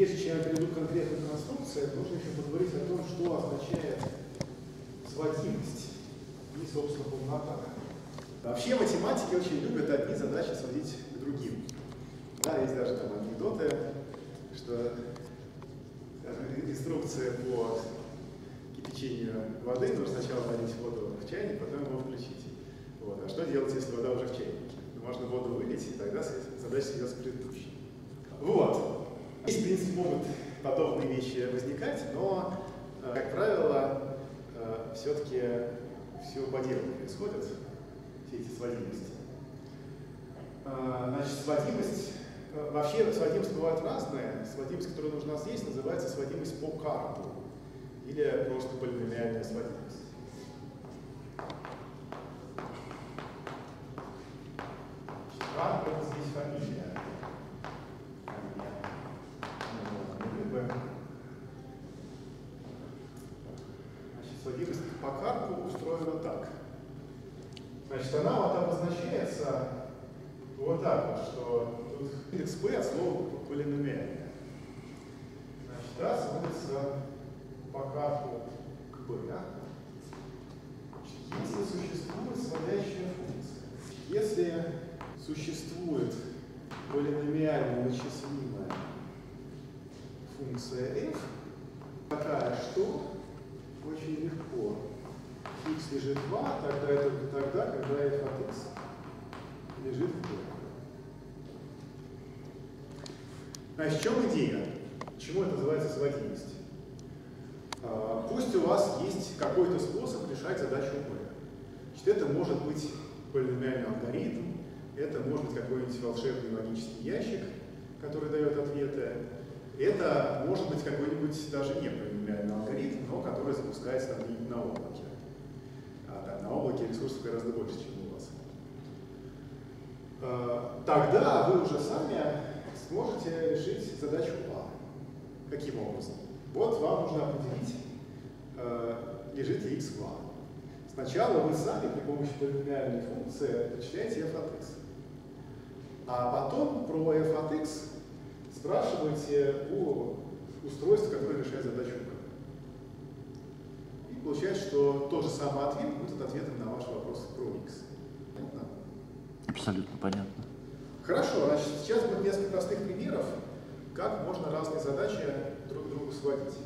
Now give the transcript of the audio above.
Прежде чем я перейду к конкретным нужно еще поговорить о том, что означает сводимость и, собственно, полнота. Вообще математики очень любят одни задачи сводить к другим. Да, есть даже там анекдоты, что инструкция по кипячению воды, нужно сначала налить воду в чайник, потом его включить. Вот. А что делать, если вода уже в чайнике? Ну, можно воду вылить, и тогда задача сведется к предыдущей. Здесь, в принципе, могут подобные вещи возникать, но, э, как правило, э, все-таки все по делу происходит, все эти сводимости. Э, значит, сводимость, вообще сводимость бывают разные. Сводимость, которая нужна здесь, называется сводимость по карту или просто полиномиальная сводимость. Сводимость по карпу устроена так. Значит, она вот обозначается вот так вот, что тут индекс p от слова полиномиальная. Значит, а сводится по карпу к b. Если существует сводящая функция, если существует полиномиально вычислимая функция f, такая, что очень легко x лежит в a, тогда это тогда, когда f от x лежит в b. Значит, в чем идея? Почему это называется сводимость? А, пусть у вас есть какой-то способ решать задачу b. Значит, это может быть полиномиальный алгоритм, это может быть какой-нибудь волшебный логический ящик, который дает ответы. Это может быть какой-нибудь даже не полиномиальный алгоритм, но который запускается там на облаке. А, там, на облаке ресурсов гораздо больше, чем у вас. А, тогда вы уже сами сможете решить задачу А. Каким образом? Вот вам нужно определить, лежит ли x в A. Сначала вы сами при помощи полиномиальной функции вычисляете f от x. А потом про f от x спрашиваете у устройства, которое решает задачу b. И получается, что тот же самый ответ будет ответом на ваш вопрос про x. Понятно? Абсолютно понятно. Хорошо, значит, сейчас будет несколько простых примеров, как можно разные задачи друг к другу сводить.